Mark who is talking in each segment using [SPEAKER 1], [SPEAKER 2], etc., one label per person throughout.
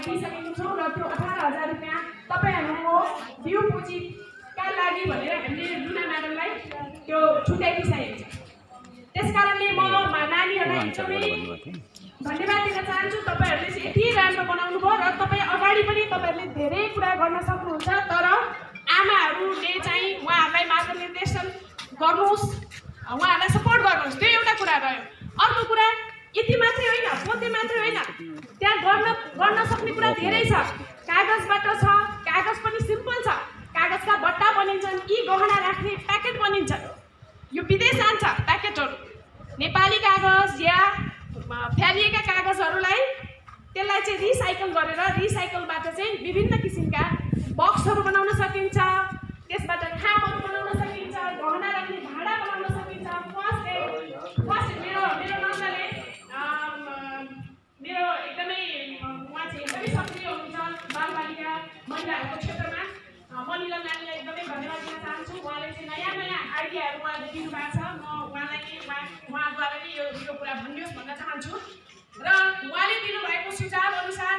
[SPEAKER 1] दिइसकेको छौँ र त्यो अठार हजार रुपियाँ तपाईँहरूको बिउ पुँजीका लागि भनेर हामीले लुना म्याडमलाई त्यो छुट्याइदिइसकेको छ त्यस कारणले म नानीहरूलाई एकदमै धन्यवाद दिन चाहन्छु तपाईँहरूले चाहिँ यति राम्रो बनाउनु भयो र तपाईँ अगाडि पनि तपाईँहरूले धेरै कुरा गर्न सक्नुहुन्छ तर आमाहरूले चाहिँ उहाँहरूलाई मार्गनिर्देशन गर्नुहोस् उहाँहरूलाई सपोर्ट गर्नुहोस् त्यो एउटा कुरा रह्यो अर्को कुरा यति मात्रै होइन पोते मात्रै होइन। त्यहाँ गर्न गर्न सक्ने कुरा धेरै छ। कागजबाट छ कागज पनि सिम्पल छ। कागजका बट्टा बनिन्छन् यी गहना राख्ने प्याकेट बनिन्छ यो विदेश जान्छ प्याकेटहरू। नेपाली कागज या फ्यालिएका कागजहरूलाई त्यसलाई चाहिँ रिसाइकल गरेर रिसाइकलबाट चाहिँ विभिन्न किसिमका बक्सहरू बनाउन सकिन्छ। त्यसबाट खामहरू बनाउन सकिन्छ गहना राख्ने भाँडा बनाउन सकिन्छ फर्स्ट एड फर्स्ट एड मेरो मेरो नन्दले अम, मेरो एकदमै अ, उहाँ चाहिँ एकदमै सक्रिय हुनुहुन्छ बालबालिका महिलाहरूको क्षेत्रमा मनिला नानीलाई एकदमै धन्यवाद दिन चाहन्छु उहाँले चाहिँ नयाँ नयाँ आइडियाहरू उहाँले दिनुभएको छ म उहाँलाई नै उहाँ उहाँद्वारा नै यो यो कुरा भनियोस् भन्न चाहन्छु र उहाँले दिनुभएको सुझाव अनुसार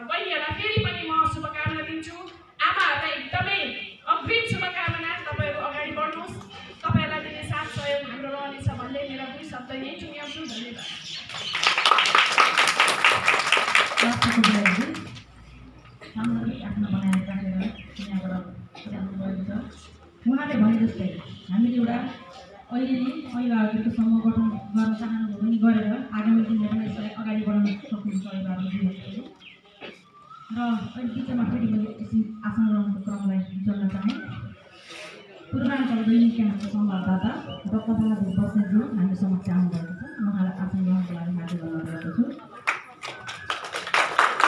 [SPEAKER 1] बहिनीहरूलाई फेरि पनि म शुभकामना दिन्छु आमाहरूलाई एकदमै अग्रिम शुभकामना तपाईँहरू अगाडि बढ्नुहोस् तपाईँहरूलाई दिने साथ सहयोग हाम्रो रहनेछ भन्दै मेरा दुई शब्द यहीँ टुङ्ग्याउँछु धन्यवाद
[SPEAKER 2] उहाँले भने जस्तै हामीले एउटा अहिले अभिभावकहरूको समूह गठन गर्न चाहनुभयो भने गरेर अहिले बिचमा फेरि मैले एकछिन आसन ग्रहणको क्रमलाई जोड्न चाहेँ पूर्वाञ्चल दैनिक क्याम्पको संवाददाता डक्टर बहादुर बस्नेतज्यू हामी समक्ष आउनुभएको छ उहाँलाई आसन ग्रहणको लागि हाजिर गर्न गएको छु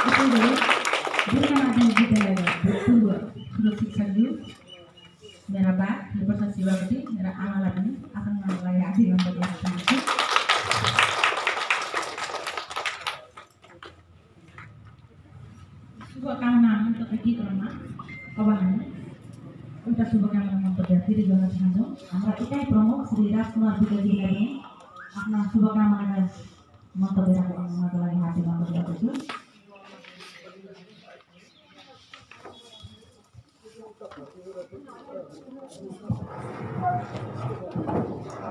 [SPEAKER 2] यसैगरी दुर्गा माध्यमिक विद्यालयका भूतपूर्व ठुलो शिक्षकज्यू मेरा बा प्रसाद शिवावती मेरा आमालाई पनि आसन ग्रहणको लागि हाजिर गर्न चाहन्छु शुभकामना मन्तव्य गीतहरूमा अब हामी एउटा शुभकामना मन्तव्य फेरि गर्न चाहन्छौँ हाम्रा एकाइ प्रमुख श्री राजकुमार विद्याजीलाई पनि आफ्ना शुभकामना मन्तव्य राख्नको लागि हाजिर गर्न गएको छु
[SPEAKER 3] Thank